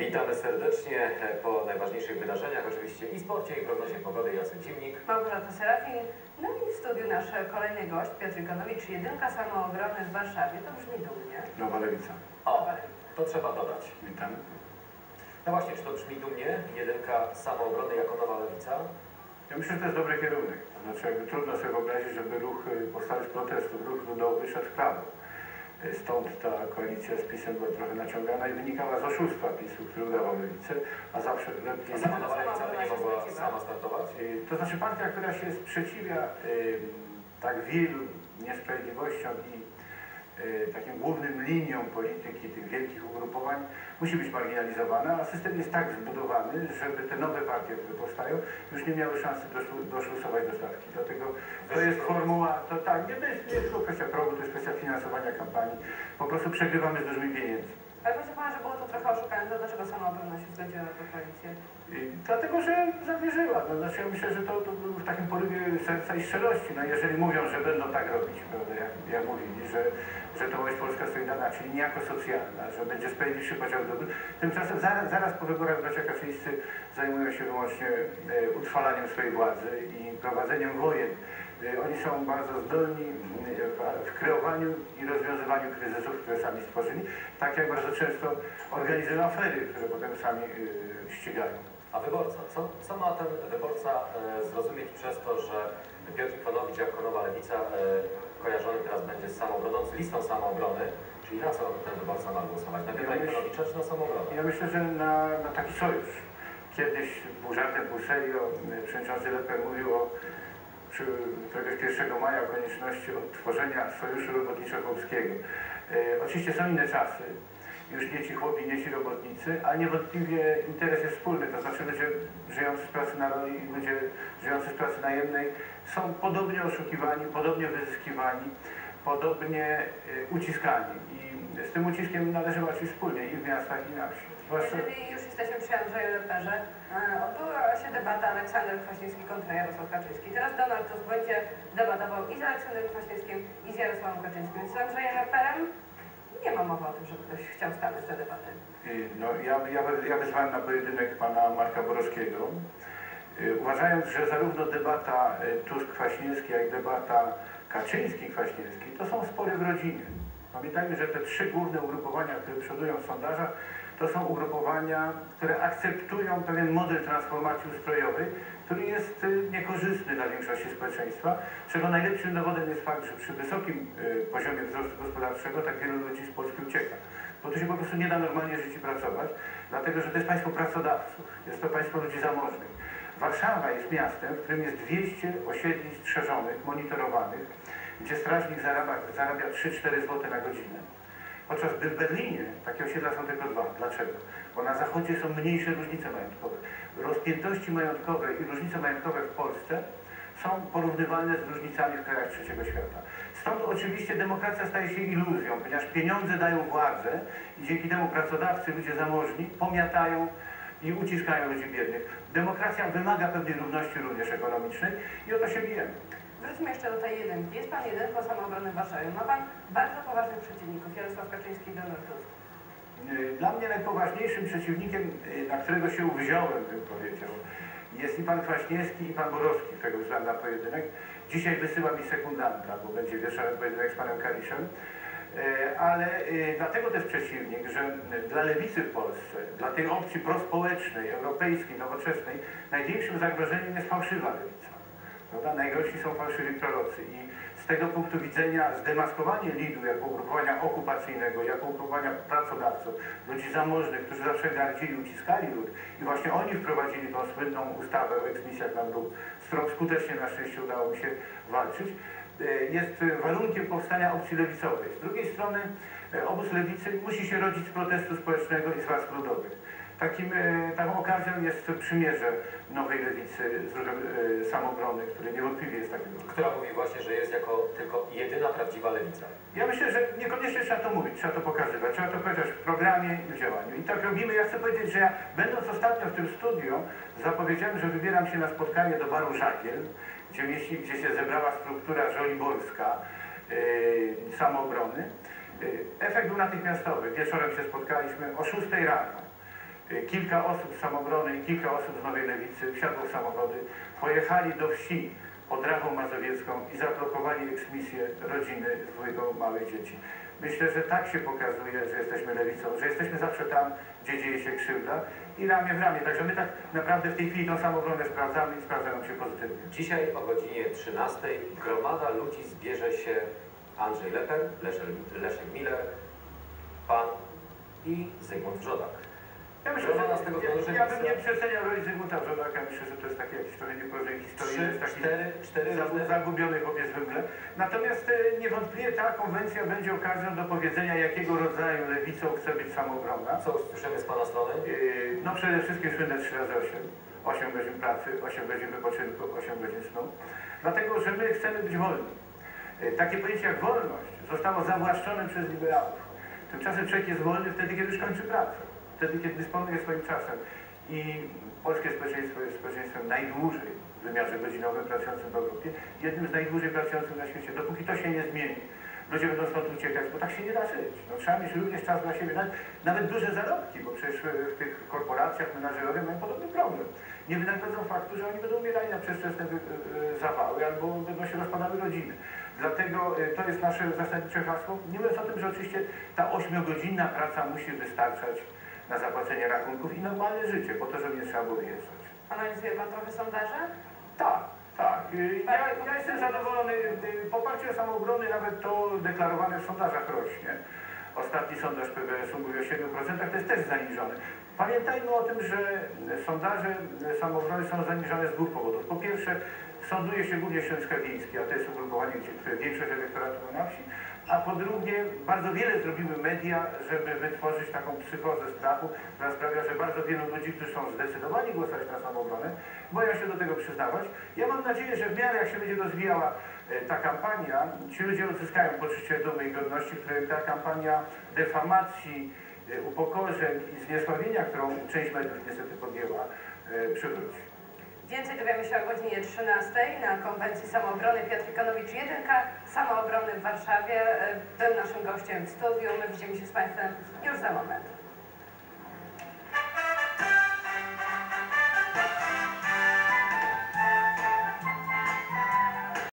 Witamy serdecznie po najważniejszych wydarzeniach, oczywiście i sporcie, i prognozie pogody. Jacek Zimnik. Małgorzata Serafin. No i w studiu nasz kolejny gość, Piotr Ikonowicz, jedynka samoobrony w Warszawie. To brzmi dumnie. Nowa Lewica. O, to trzeba dodać. Witam. No właśnie, czy to brzmi dumnie? Jedynka samoobrony jako nowa lewica? Ja myślę, że to jest dobry kierunek. To znaczy, jakby trudno sobie wyobrazić, żeby ruch y, powstały z protestów, ruch ludowy szedł w prawo. Stąd ta koalicja z PiSem była trochę naciągana i wynikała z oszustwa PiSu, który udawał lewicę, a zawsze lewica nie mogła sama startować? Y, To znaczy partia, która się sprzeciwia tak wielu niesprawiedliwościom i y, takim głównym liniom polityki tych wielkich ugrupowań musi być marginalizowana, a system jest tak zbudowany, żeby te nowe partie, które powstają, już nie miały szansy doszlu- doszlusować do stawki. Dlatego to jest formuła, to tak, nie finansowania kampanii. Po prostu przegrywamy z dużymi pieniędzmi. Ale proszę pana, że było to trochę oszukane, to dlaczego samoobrona się zgodziła na tę koalicję? I Dlatego, że zawierzyła. No, znaczy, ja myślę, że to, to było w takim porywie serca i szczerości. No, jeżeli mówią, że będą tak robić, prawda, jak, jak mówili, że, że to jest Polska Solidarna, czyli niejako socjalna, że będzie sprawiedliwszy podział dóbr, tymczasem zaraz, zaraz po wyborach bracia Kaczyńscy zajmują się wyłącznie e, utrwalaniem swojej władzy i prowadzeniem wojen. E, Oni są bardzo zdolni e, w- kreowaniu i rozwiązywaniu kryzysów, które sami stworzyli, tak jak bardzo często organizują afery, które potem sami e, ścigają. A wyborca? Co, co ma ten wyborca zrozumieć przez to, że Piotr Ikonowicz jako nowa lewica kojarzony teraz będzie z samoobroną, z listą samoobrony? Czyli na co ten wyborca ma głosować? Na Piotra Ja Ikonowicza czy na samoobronę? Ja myślę, że na, na taki sojusz. Kiedyś pół żartem, pół serio przewodniczący Leper mówił o przy, któregoś 1 maja konieczności odtworzenia Sojuszu Robotniczo-Polskiego. E, oczywiście są inne czasy. Już nie ci chłopi, nie ci robotnicy, ale niewątpliwie interes jest wspólny. To znaczy ludzie żyjący z pracy narodowej i ludzie żyjący z pracy najemnej są podobnie oszukiwani, podobnie wyzyskiwani, podobnie e, uciskani. I z tym uciskiem należy walczyć wspólnie i w miastach, i na wsi. Zwłaszcza Jeżeli już jesteśmy przy Andrzeju Leperze, e, odbyła się debata Aleksander Kwaśniewski kontra Jarosław Kaczyński. Teraz Donald Tusk będzie debatował i z Aleksandrem Kwaśniewskim, i z Jarosławem Kaczyńskim. Z Andrzejem Leperem nie ma mowy o tym, żeby ktoś chciał stanąć do debaty. No, ja, ja, ja wezwałem na pojedynek pana Marka Borowskiego, y, uważając, że zarówno debata y, Tusk-Kwaśniewski, jak i debata Kaczyński-Kwaśniewski to są spory w rodzinie. Pamiętajmy, że te trzy główne ugrupowania, które przodują w sondażach, to są ugrupowania, które akceptują pewien model transformacji ustrojowej, który jest y, niekorzystny dla większości społeczeństwa, czego najlepszym dowodem jest fakt, że przy wysokim y, poziomie wzrostu gospodarczego tak wielu ludzi z Polski ucieka. Bo tu się po prostu nie da normalnie żyć i pracować, dlatego że to jest państwo pracodawców, jest to państwo ludzi zamożnych. Warszawa jest miastem, w którym jest 200 osiedli strzeżonych, monitorowanych, gdzie strażnik zarabia, zarabia 3-4 zł na godzinę. Podczas gdy w Berlinie takie osiedla są tylko dwa. Dlaczego? Bo na zachodzie są mniejsze różnice majątkowe. Rozpiętości majątkowe i różnice majątkowe w Polsce są porównywalne z różnicami w krajach trzeciego świata. Stąd oczywiście demokracja staje się iluzją, ponieważ pieniądze dają władzę i dzięki temu pracodawcy, ludzie zamożni pomiatają i uciskają ludzi biednych. Demokracja wymaga pewnej równości również ekonomicznej i o to się bijemy. Wróćmy jeszcze do tej jedynki. Jest pan jedynką samoobrony w Warszawie. Ma pan bardzo poważnych przeciwników, Jarosław Kaczyński i Donald Tusk. Y, Dla mnie najpoważniejszym przeciwnikiem, y, na którego się uwziąłem, bym powiedział, jest i pan Kwaśniewski, i pan Borowski, którego wzywam na pojedynek. Dzisiaj wysyła mi sekundanta, bo będzie wieczorem pojedynek z panem Kaliszem. Y, Ale dlatego też przeciwnik, że dla lewicy w Polsce, dla tej opcji prospołecznej, europejskiej, nowoczesnej, największym zagrożeniem jest fałszywa lewica. Prawda? Najgorsi są fałszywi prorocy i z tego punktu widzenia zdemaskowanie Lidu jako ugrupowania okupacyjnego, jako ugrupowania pracodawców, ludzi zamożnych, którzy zawsze gardzili, uciskali lud i właśnie oni wprowadzili tą słynną ustawę o eksmisjach na dół, z którą skutecznie na szczęście udało mi się walczyć, e, jest warunkiem powstania opcji lewicowej. Z drugiej strony e, obóz lewicy musi się rodzić z protestu społecznego i z walk ludowych. Takim, e, taką okazją jest przymierze nowej lewicy z ruchem e, samobrony, który niewątpliwie jest takim ruchem. Która mówi właśnie, że jest jako tylko jedyna prawdziwa lewica. Ja myślę, że niekoniecznie trzeba to mówić, trzeba to pokazywać, trzeba to powiedzieć w programie i w działaniu. I tak robimy. Ja chcę powiedzieć, że ja będąc ostatnio w tym studiu zapowiedziałem, że wybieram się na spotkanie do baru Żagiel, gdzie, mieści, gdzie się zebrała struktura żoliborska e, samoobrony. Efekt był natychmiastowy. Wieczorem się spotkaliśmy o 6 rano. Y, kilka osób z samobrony i kilka osób z Nowej Lewicy wsiadło w samochody, pojechali do wsi pod Rawą Mazowiecką i zablokowali eksmisję rodziny z dwójką małych dzieci. Myślę, że tak się pokazuje, że jesteśmy lewicą, że jesteśmy zawsze tam, gdzie dzieje się krzywda i ramię w ramię. Także my tak naprawdę w tej chwili tą samobronę sprawdzamy i sprawdza nam się pozytywnie. Dzisiaj o godzinie 13 gromada ludzi zbierze się Andrzej Leper, Leszek, Leszek Miller, Pan i Zygmunt Wrzodak. Ja myślę, że z tego ja, ja bym nie przeceniał roli Zygmunta Wrzodaka. Myślę, że to jest takie jakieś trochę nieporozumienie historii. Trzy, jest taki cztery, cztery za- zagubiony chłopiec. Natomiast e, niewątpliwie ta konwencja będzie okazją do powiedzenia, jakiego rodzaju lewicą chce być samoobrona. Co słyszymy z Pana strony? Yy, No przede wszystkim słynne 3 razy 8. 8 godzin pracy, 8 godzin wypoczynku, 8 godzin snu. Dlatego, że my chcemy być wolni. Yy, Takie pojęcie jak wolność zostało zawłaszczone przez liberałów. Tymczasem człowiek jest wolny wtedy, kiedy już kończy pracę. Wtedy, kiedy dysponuje swoim czasem. I polskie społeczeństwo jest społeczeństwem najdłużej w wymiarze godzinowym pracującym w Europie. Jednym z najdłużej pracujących na świecie. Dopóki to się nie zmieni, ludzie będą stąd uciekać, bo tak się nie da żyć. No, trzeba mieć również czas dla siebie, nawet, nawet duże zarobki, bo przecież w, tych korporacjach menadżerowie mają podobny problem. Nie wynagrodzą faktu, że oni będą umierali na przedwczesne wy- y, y, zawały albo będą się rozpadały rodziny. Dlatego y, to jest nasze zasadnicze hasło. Nie mówiąc o tym, że oczywiście ta ośmiogodzinna praca musi wystarczać na zapłacenie rachunków i normalne życie, po to, żeby nie trzeba było wyjeżdżać. Analizuje Pan trochę sondaże? Tak, tak. Y, Ja, ja jestem zadowolony. Y, Poparcie samoobrony, nawet to deklarowane w sondażach rośnie. Ostatni sondaż PBS-u mówi o 7%, to jest też zaniżone. Pamiętajmy o tym, że sondaże samoobrony są zaniżane z dwóch powodów. Po pierwsze, sąduje się głównie środowiska wiejskie, a to jest ugrupowanie, gdzie które większość elektoratu ma na wsi. A po drugie, bardzo wiele zrobiły media, żeby wytworzyć taką psychozę strachu, która sprawia, że bardzo wielu ludzi, którzy są zdecydowani głosować na samoobronę, boją się do tego przyznawać. Ja mam nadzieję, że w miarę jak się będzie rozwijała e, ta kampania, ci ludzie odzyskają poczucie dumy i godności, które ta kampania defamacji, e, upokorzeń i zniesławienia, którą część mediów niestety podjęła, e, przywróci. Więcej dowiemy się o godzinie 13 na konwencji samoobrony Piotr Ikonowicz 1 samoobrony w Warszawie. E, Był naszym gościem w studiu. My widzimy się z Państwem już za moment.